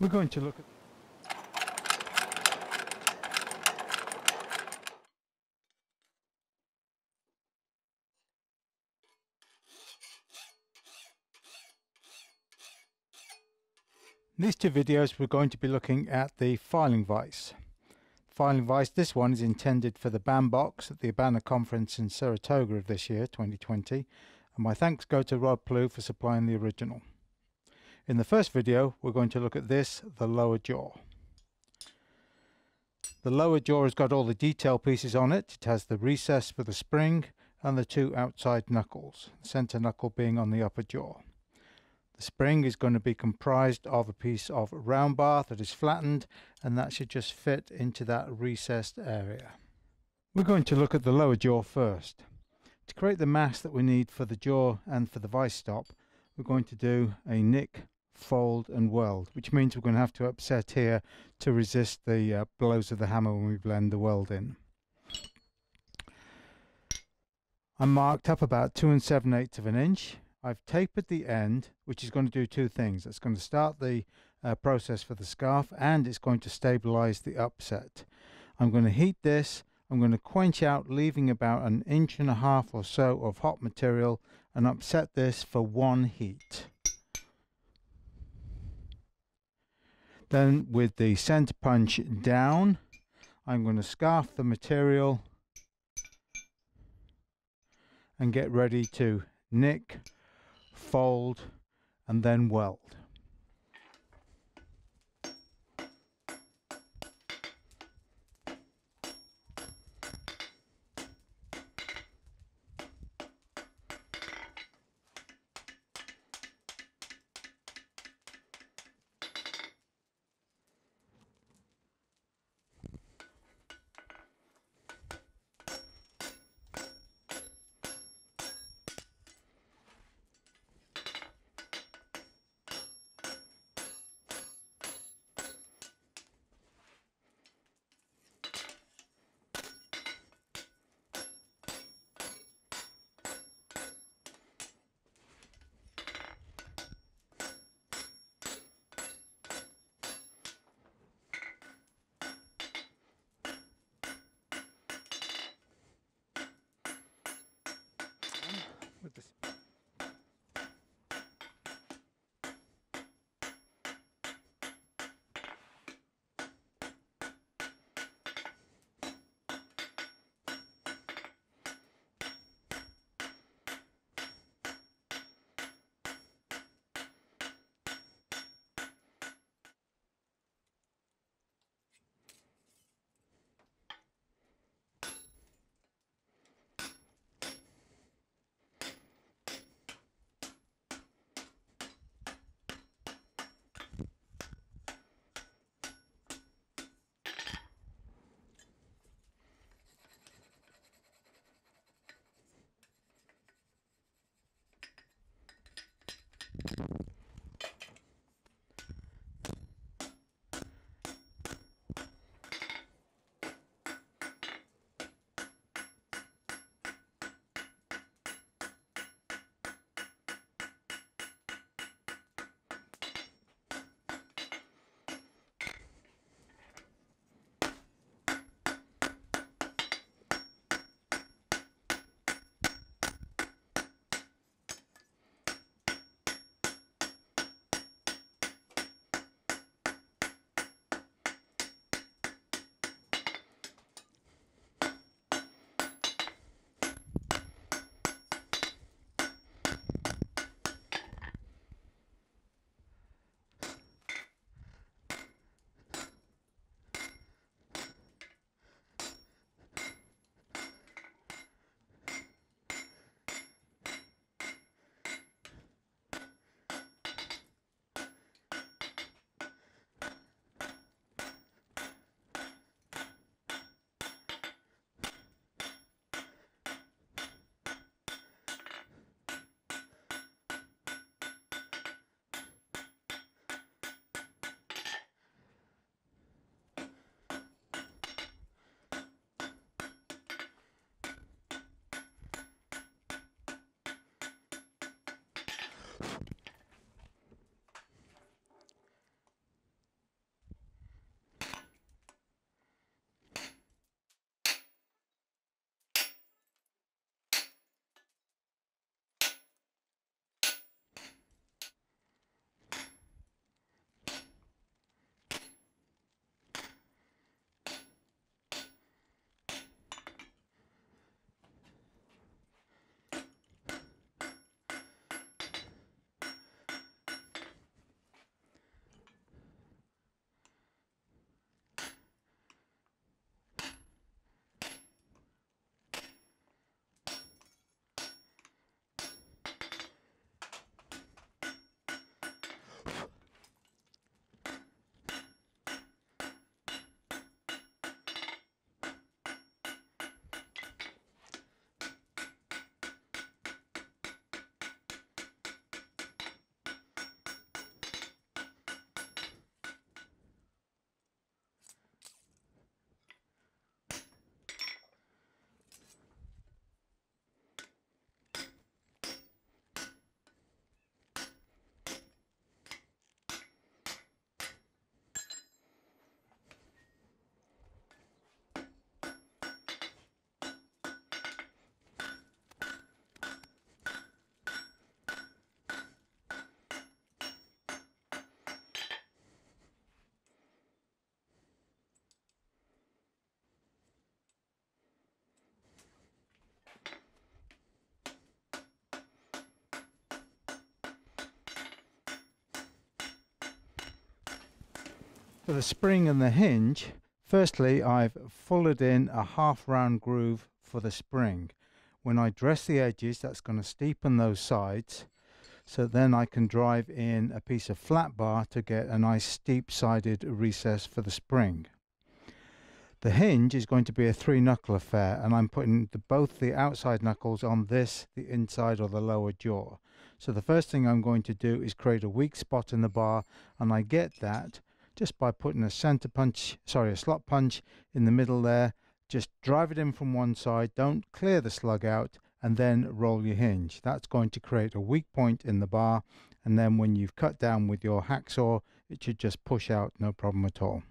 We're going to look at In these two videos we're going to be looking at the filing vise. Filing vise, this one is intended for the BAM box at the ABANA conference in Saratoga of this year, 2020, and my thanks go to Rod Plew for supplying the original. In the first video we're going to look at this, the lower jaw. The lower jaw has got all the detail pieces on it. It has the recess for the spring and the two outside knuckles, the centre knuckle being on the upper jaw. The spring is going to be comprised of a piece of round bar that is flattened and that should just fit into that recessed area. We're going to look at the lower jaw first. To create the mass that we need for the jaw and for the vice stop, we're going to do a nick, fold and weld, which means we're going to have to upset here to resist the uh, blows of the hammer when we blend the weld in. I'm marked up about two and seven eighths of an inch I've tapered the end, which is going to do two things. It's going to start the uh, process for the scarf and it's going to stabilize the upset. I'm going to heat this. I'm going to quench out, leaving about an inch and a half or so of hot material and upset this for one heat. Then with the center punch down, I'm going to scarf the material and get ready to nick fold, and then weld. For the spring and the hinge, firstly I've fullered in a half round groove for the spring. When I dress the edges, that's going to steepen those sides. So then I can drive in a piece of flat bar to get a nice steep sided recess for the spring. The hinge is going to be a three knuckle affair and I'm putting the, both the outside knuckles on this, the inside or the lower jaw. So the first thing I'm going to do is create a weak spot in the bar and I get that just by putting a center punch, sorry, a slot punch in the middle there. Just drive it in from one side, don't clear the slug out, and then roll your hinge. That's going to create a weak point in the bar, and then when you've cut down with your hacksaw, it should just push out no problem at all.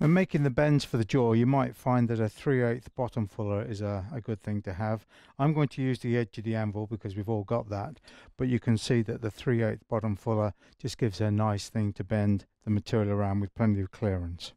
When making the bends for the jaw, you might find that a 3 8 bottom fuller is a, a good thing to have. I'm going to use the edge of the anvil because we've all got that, but you can see that the 3 8 bottom fuller just gives a nice thing to bend the material around with plenty of clearance.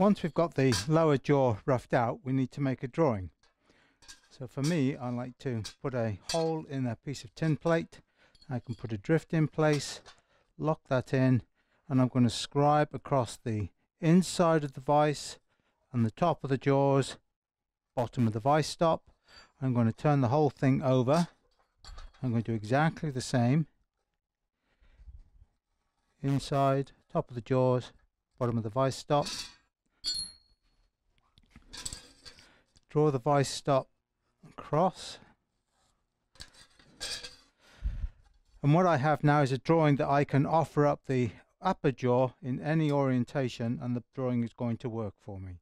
Once we've got the lower jaw roughed out, we need to make a drawing. So for me, I like to put a hole in a piece of tin plate. I can put a drift in place, lock that in, and I'm going to scribe across the inside of the vise and the top of the jaws, bottom of the vise stop. I'm going to turn the whole thing over. I'm going to do exactly the same. Inside, top of the jaws, bottom of the vise stop. Draw the vice stop across. And what I have now is a drawing that I can offer up the upper jaw in any orientation and the drawing is going to work for me.